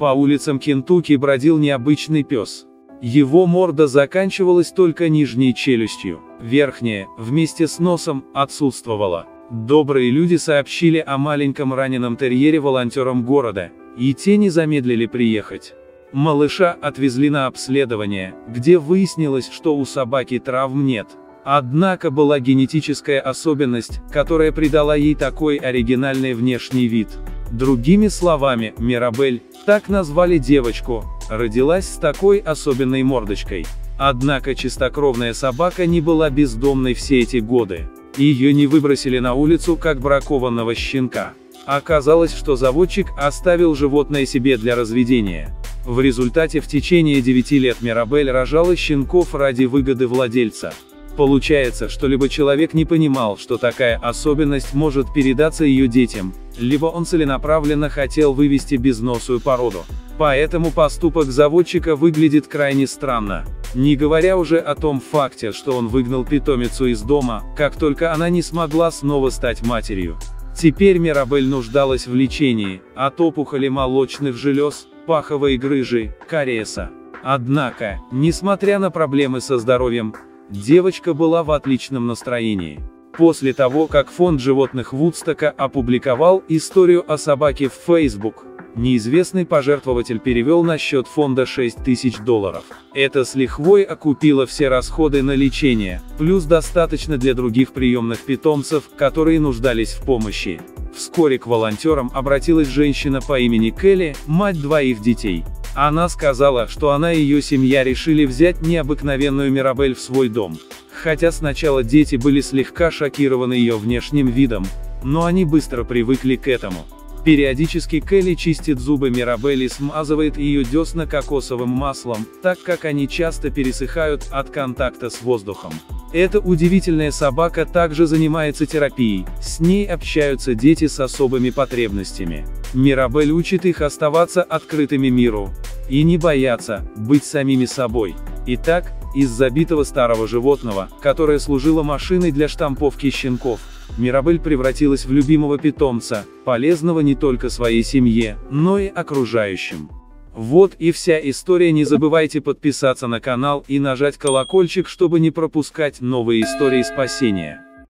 По улицам Кентукки бродил необычный пес. Его морда заканчивалась только нижней челюстью, верхняя, вместе с носом, отсутствовала. Добрые люди сообщили о маленьком раненом терьере волонтерам города, и те не замедлили приехать. Малыша отвезли на обследование, где выяснилось, что у собаки травм нет. Однако была генетическая особенность, которая придала ей такой оригинальный внешний вид. Другими словами, Мирабель, так назвали девочку, родилась с такой особенной мордочкой. Однако чистокровная собака не была бездомной все эти годы. Ее не выбросили на улицу как бракованного щенка. Оказалось, что заводчик оставил животное себе для разведения. В результате в течение 9 лет Мирабель рожала щенков ради выгоды владельца. Получается, что либо человек не понимал, что такая особенность может передаться ее детям, либо он целенаправленно хотел вывести безносую породу. Поэтому поступок заводчика выглядит крайне странно. Не говоря уже о том факте, что он выгнал питомицу из дома, как только она не смогла снова стать матерью. Теперь Мирабель нуждалась в лечении, от опухоли молочных желез, паховой грыжи, кариеса. Однако, несмотря на проблемы со здоровьем, девочка была в отличном настроении. После того, как фонд животных Вудстока опубликовал историю о собаке в Facebook, неизвестный пожертвователь перевел на счет фонда 6 тысяч долларов. Это с лихвой окупило все расходы на лечение, плюс достаточно для других приемных питомцев, которые нуждались в помощи. Вскоре к волонтерам обратилась женщина по имени Келли, мать двоих детей. Она сказала, что она и ее семья решили взять необыкновенную Мирабель в свой дом. Хотя сначала дети были слегка шокированы ее внешним видом, но они быстро привыкли к этому. Периодически Келли чистит зубы Мирабель и смазывает ее десна кокосовым маслом, так как они часто пересыхают от контакта с воздухом. Эта удивительная собака также занимается терапией, с ней общаются дети с особыми потребностями. Мирабель учит их оставаться открытыми миру. И не бояться, быть самими собой. Итак, из забитого старого животного, которое служило машиной для штамповки щенков, Мирабель превратилась в любимого питомца, полезного не только своей семье, но и окружающим. Вот и вся история не забывайте подписаться на канал и нажать колокольчик чтобы не пропускать новые истории спасения.